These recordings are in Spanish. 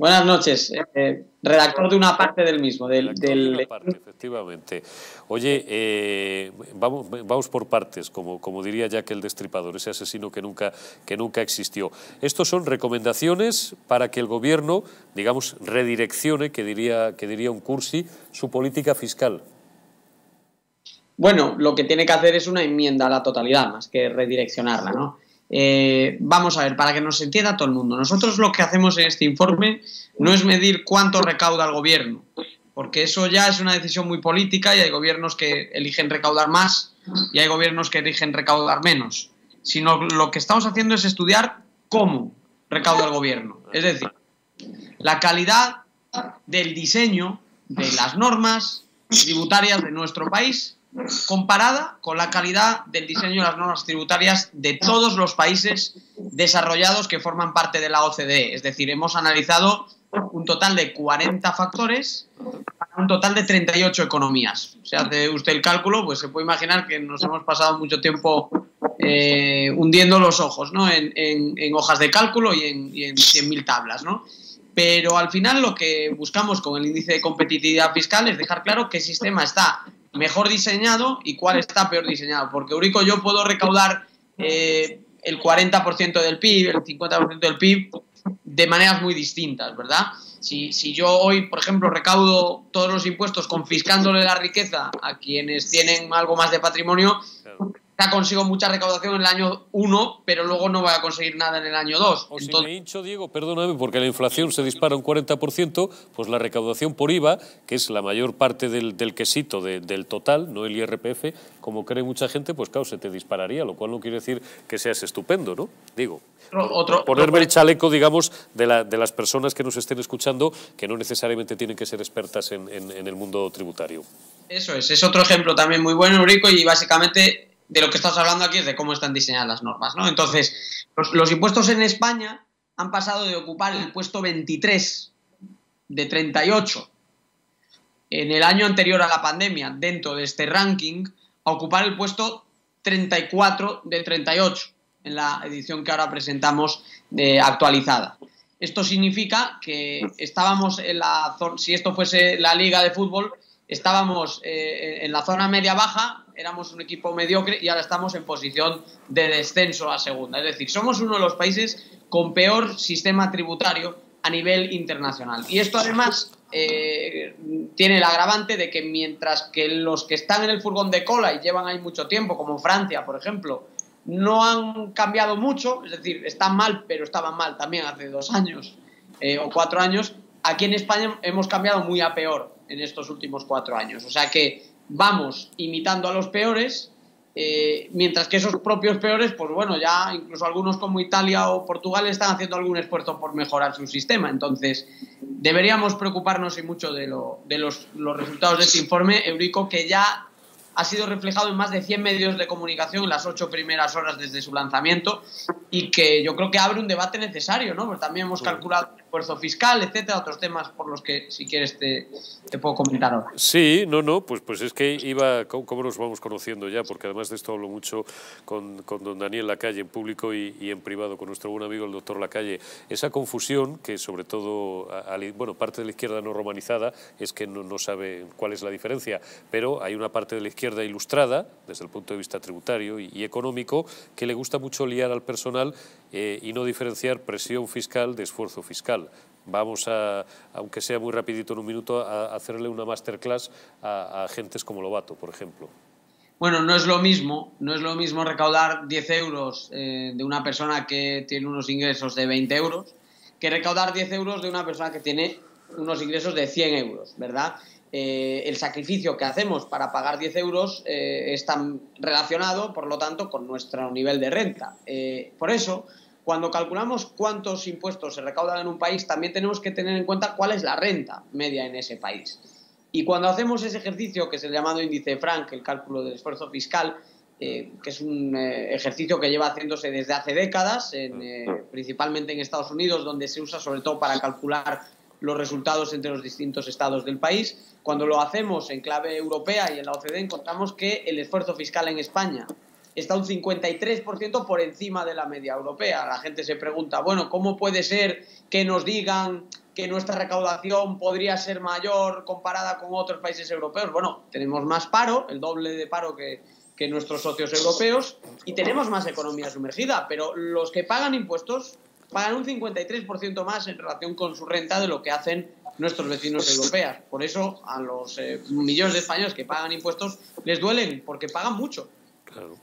Buenas noches. Eh, redactor de una parte del mismo. Del, De una parte, efectivamente. Oye, eh, vamos, vamos por partes, como, como diría Jack el Destripador, ese asesino que nunca, que nunca existió. Estos son recomendaciones para que el gobierno, digamos, redireccione, que diría, que diría un cursi, su política fiscal. Bueno, lo que tiene que hacer es una enmienda a la totalidad, más que redireccionarla, ¿no? Eh, vamos a ver, para que nos entienda todo el mundo, nosotros lo que hacemos en este informe no es medir cuánto recauda el gobierno, porque eso ya es una decisión muy política y hay gobiernos que eligen recaudar más y hay gobiernos que eligen recaudar menos, sino lo que estamos haciendo es estudiar cómo recauda el gobierno, es decir, la calidad del diseño de las normas tributarias de nuestro país comparada con la calidad del diseño de las normas tributarias de todos los países desarrollados que forman parte de la OCDE. Es decir, hemos analizado un total de 40 factores para un total de 38 economías. Si hace usted el cálculo, pues se puede imaginar que nos hemos pasado mucho tiempo eh, hundiendo los ojos ¿no? en, hojas de cálculo y en, y en 100.000 tablas. ¿no? Pero al final lo que buscamos con el índice de competitividad fiscal es dejar claro qué sistema está mejor diseñado y cuál está peor diseñado. Porque Eurico, yo puedo recaudar eh, el 40% del PIB, el 50% del PIB de maneras muy distintas, ¿verdad? Si, si, yo hoy, por ejemplo, recaudo todos los impuestos confiscándole la riqueza a quienes tienen algo más de patrimonio, consigo mucha recaudación en el año 1, pero luego no voy a conseguir nada en el año 2. O si me hincho, Diego, perdóname, porque la inflación se dispara un 40%, pues la recaudación por IVA, que es la mayor parte del, del quesito del total, no el IRPF, como cree mucha gente, pues claro, se te dispararía, lo cual no quiere decir que seas estupendo, ¿no? Digo, otro, ponerme el chaleco, digamos, de, la, de, las personas que nos estén escuchando, que no necesariamente tienen que ser expertas en, en, en el mundo tributario. Eso es, es otro ejemplo también muy bueno, Eurico, y básicamente de lo que estás hablando aquí es de cómo están diseñadas las normas, ¿no? Entonces, los, impuestos en España han pasado de ocupar el puesto 23 de 38 en el año anterior a la pandemia dentro de este ranking a ocupar el puesto 34 de 38 en la edición que ahora presentamos de actualizada. Esto significa que estábamos en la si esto fuese la liga de fútbol, estábamos eh, en la zona media-baja, éramos un equipo mediocre y ahora estamos en posición de descenso a segunda. Es decir, somos uno de los países con peor sistema tributario a nivel internacional. Y esto además eh, tiene el agravante de que mientras que los que están en el furgón de cola y llevan ahí mucho tiempo, como Francia, por ejemplo, no han cambiado mucho, es decir, están mal, pero estaban mal también hace dos años eh, o cuatro años, aquí en España hemos cambiado muy a peor en estos últimos cuatro años. O sea que vamos imitando a los peores, eh, mientras que esos propios peores, pues bueno, ya incluso algunos como Italia o Portugal están haciendo algún esfuerzo por mejorar su sistema. Entonces, deberíamos preocuparnos y mucho de, lo, de los, los resultados de este informe, Eurico, que ya ha sido reflejado en más de 100 medios de comunicación en las ocho primeras horas desde su lanzamiento y que yo creo que abre un debate necesario, ¿no? Porque también hemos calculado el esfuerzo fiscal, etcétera, otros temas por los que, si quieres, te, te puedo comentar ahora. Sí, no, no, pues, pues es que iba, ¿cómo, nos vamos conociendo ya? Porque además de esto hablo mucho con, con don Daniel Lacalle en público y, y, en privado, con nuestro buen amigo el doctor Lacalle. Esa confusión que sobre todo, bueno, parte de la izquierda no romanizada es que no, no sabe cuál es la diferencia, pero hay una parte de la izquierda ilustrada, desde el punto de vista tributario y, económico, que le gusta mucho liar al personal eh, y no diferenciar presión fiscal de esfuerzo fiscal. Vamos a, aunque sea muy rapidito en un minuto, a, hacerle una masterclass a, agentes como Lobato, por ejemplo. Bueno, no es lo mismo, no es lo mismo recaudar 10 euros eh, de una persona que tiene unos ingresos de 20 euros que recaudar 10 euros de una persona que tiene unos ingresos de 100 euros, ¿verdad? Eh, el sacrificio que hacemos para pagar 10 euros eh, está relacionado, por lo tanto, con nuestro nivel de renta. Eh, por eso, cuando calculamos cuántos impuestos se recaudan en un país, también tenemos que tener en cuenta cuál es la renta media en ese país. Y cuando hacemos ese ejercicio, que es el llamado índice Frank, el cálculo del esfuerzo fiscal, que es un ejercicio que lleva haciéndose desde hace décadas, principalmente en Estados Unidos, donde se usa sobre todo para calcular los resultados entre los distintos estados del país. Cuando lo hacemos en clave europea y en la OCDE encontramos que el esfuerzo fiscal en España está un 53% por encima de la media europea. La gente se pregunta, bueno, ¿cómo puede ser que nos digan que nuestra recaudación podría ser mayor comparada con otros países europeos. Bueno, tenemos más paro, el doble de paro que, que nuestros socios europeos, y tenemos más economía sumergida, pero los que pagan impuestos pagan un 53% más en relación con su renta de lo que hacen nuestros vecinos europeos. Por eso a los eh, millones de españoles que pagan impuestos les duelen, porque pagan mucho. Claro,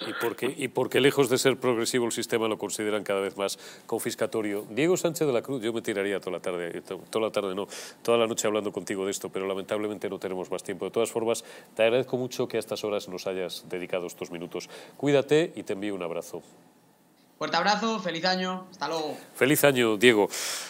Y porque, y porque lejos de ser progresivo el sistema lo consideran cada vez más confiscatorio. Diego Sánchez de la Cruz, yo me tiraría toda la tarde, toda la tarde no, toda la noche hablando contigo de esto, pero lamentablemente no tenemos más tiempo. De todas formas, te agradezco mucho que a estas horas nos hayas dedicado estos minutos. Cuídate y te envío un abrazo. Fuerte abrazo, feliz año, hasta luego. Feliz año, Diego.